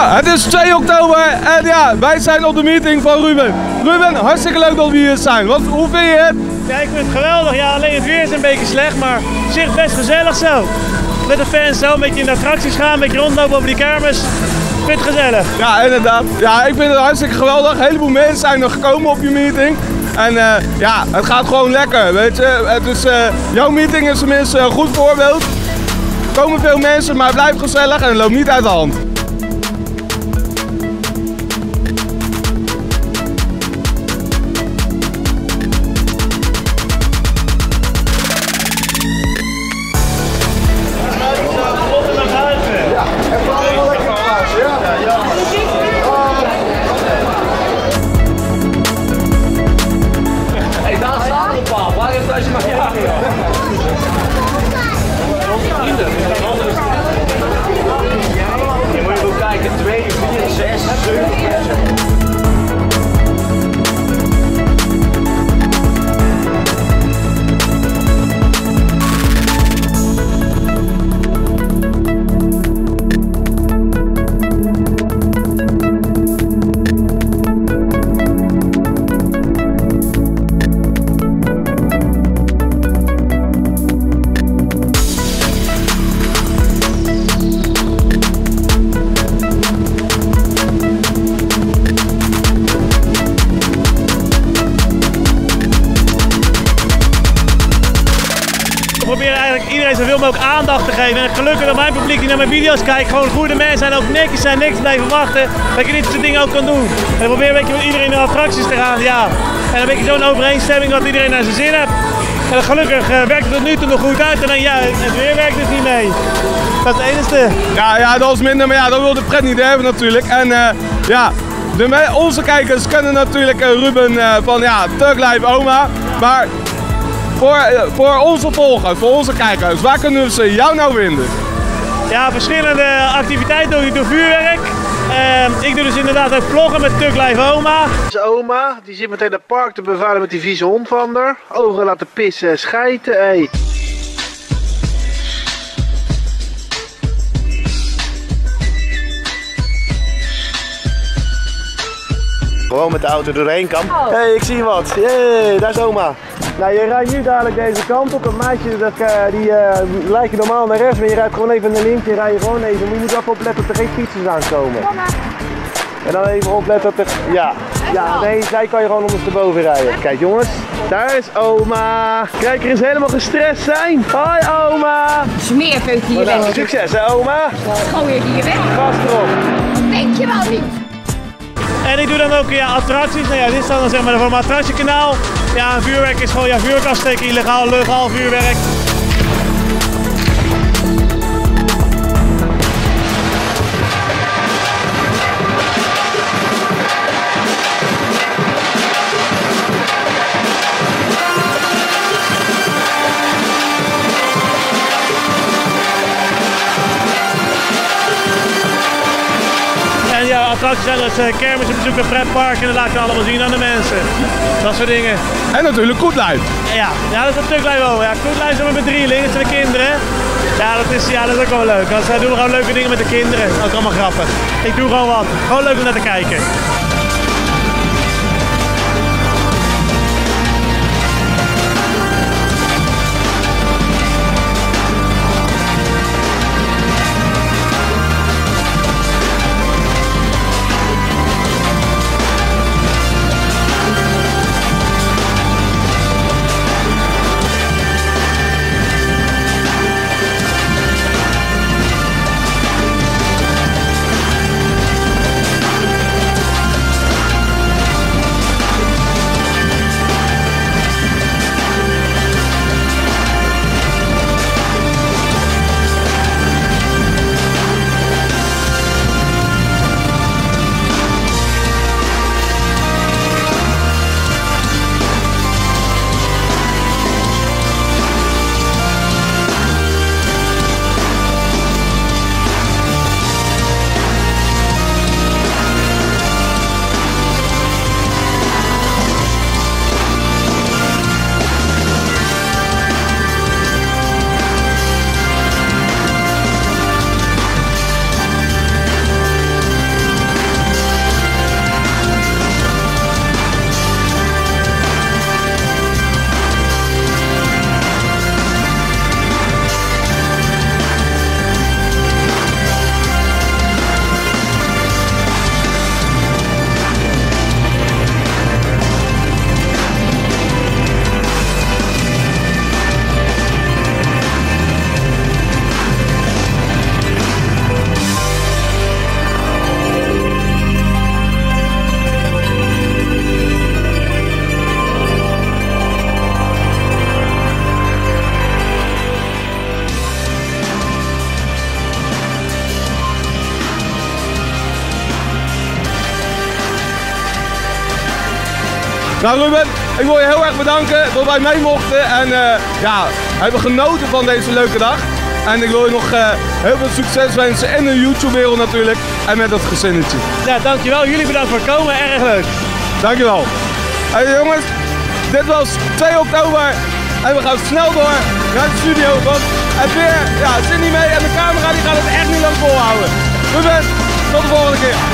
Ja, het is 2 oktober en ja, wij zijn op de meeting van Ruben. Ruben, hartstikke leuk dat we hier zijn. Wat, hoe vind je het? Ja, ik vind het geweldig. Ja, alleen het weer is een beetje slecht, maar op zich best gezellig zo. Met de fans zo, een beetje in de attracties gaan, een beetje rondlopen over die kermis. Ik vind het gezellig. Ja, inderdaad. Ja, ik vind het hartstikke geweldig. Een heleboel mensen zijn er gekomen op je meeting. En eh, ja, het gaat gewoon lekker, weet je. Het is, eh, jouw meeting is tenminste een goed voorbeeld. Er komen veel mensen, maar het blijft gezellig en het loopt niet uit de hand. Iedereen zoveel mogelijk aandacht te geven. En gelukkig dat mijn publiek die naar mijn video's kijkt, gewoon goede mensen zijn, ook netjes zijn, niks blijven wachten. Dat je dit soort dingen ook kan doen. En probeer een beetje met iedereen naar attracties te gaan, ja. En een beetje zo'n overeenstemming dat iedereen naar zijn zin heeft. En gelukkig eh, werkt het tot nu toe nog goed uit. En dan ja, het weer werkt dus niet mee. Dat is het enige. Ja, ja, dat was minder, maar ja, dat wil de pret niet hebben natuurlijk. En eh, ja, de, me- onze kijkers kennen natuurlijk eh, Ruben van ja, Tug Life Oma. Maar voor, eh, voor onze volgers, voor onze kijkers, waar kunnen ze jou nou vinden? Ja, verschillende activiteiten doe ik door vuurwerk. Ehm, ik doe dus inderdaad ook vloggen met Tuk Live Oma. is oma, die zit meteen het park te bevalen met die vieze hond van haar. Overal laten pissen en schijten, hé. Gewoon met de auto doorheen kan. Hé, hey, ik zie wat. Jee, daar is oma. Nou, je rijdt nu dadelijk deze kant op. Een meisje dat, eh, die eh, lijkt je normaal naar rechts, maar je rijdt gewoon even naar links. Je rijdt gewoon even. Maar je moet even opletten dat er geen fietsers aankomen. En dan even opletten dat er... Ja, ja nee, zij kan je gewoon ondersteboven rijden. Kijk jongens, daar is oma. Kijk, er is helemaal gestrest zijn. Hoi oma. Smeerpeut hier Nou, weg. succes hè oma. Gooi je hier weg. Gas erop. Denk je wel niet. En ik doe dan ook ja, attracties. Nou ja, dit is dan zeg maar voor mijn attractiekanaal. Ja, vuurwerk is gewoon ja, vuurwerk afsteken, illegaal, legaal vuurwerk. Zijn dus uh, kermissen bezoeken, pretparken en dat laat je allemaal zien aan de mensen. Dat soort dingen. En natuurlijk Life. Ja, ja dat is natuurlijk leuk wel. Ja, Koetlijn zijn we met drieling, dat zijn de kinderen. Ja dat, is, ja, dat is ook wel leuk. Want zij doen gewoon leuke dingen met de kinderen. Ook allemaal grappig. Ik doe gewoon wat. Gewoon leuk om naar te kijken. Nou Ruben, ik wil je heel erg bedanken dat wij mee mochten en eh, ja, hebben genoten van deze leuke dag. En ik wil je nog eh, heel veel succes wensen in de YouTube-wereld natuurlijk en met dat gezinnetje. Ja, dankjewel. Jullie bedankt voor het komen. Erg leuk. Dankjewel. Hey jongens, dit was 2 oktober en we gaan snel door naar de studio, want het weer ja, zit niet mee en de camera die gaat het echt niet lang volhouden. Ruben, tot de volgende keer.